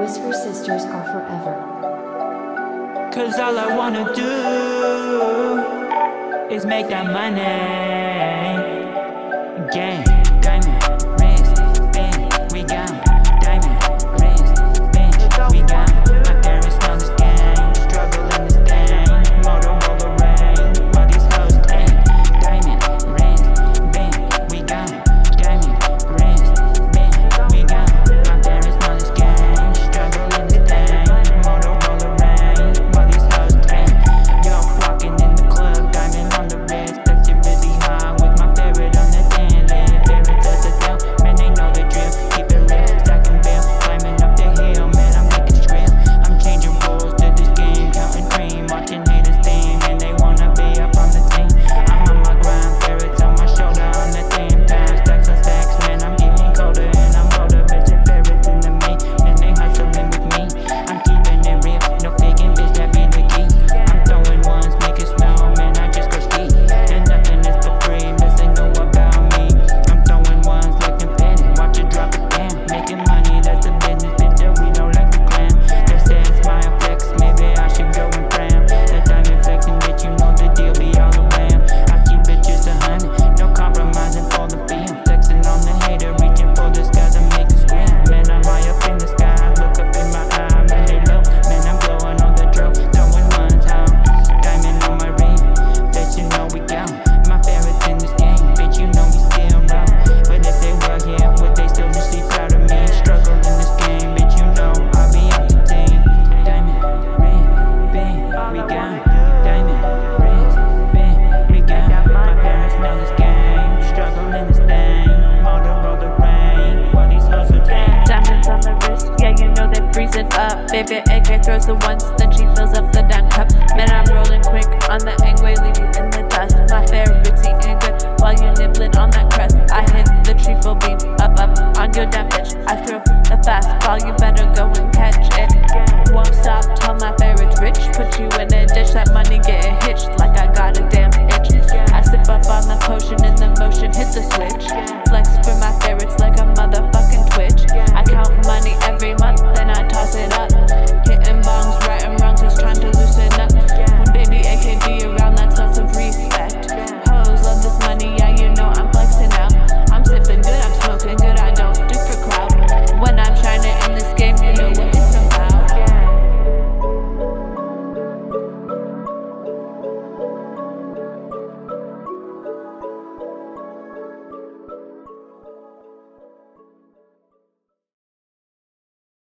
Whisker Sisters are forever. Cause all I wanna do is make that money. Gang. it up. Baby AK throws the ones, then she fills up the dime cup. Man, I'm rolling quick on the angway, leave in the dust. My favorite anger, while you're nibbling on that crust. I hit the triple beam up, up on your damn bitch. I threw the fast ball, you better go and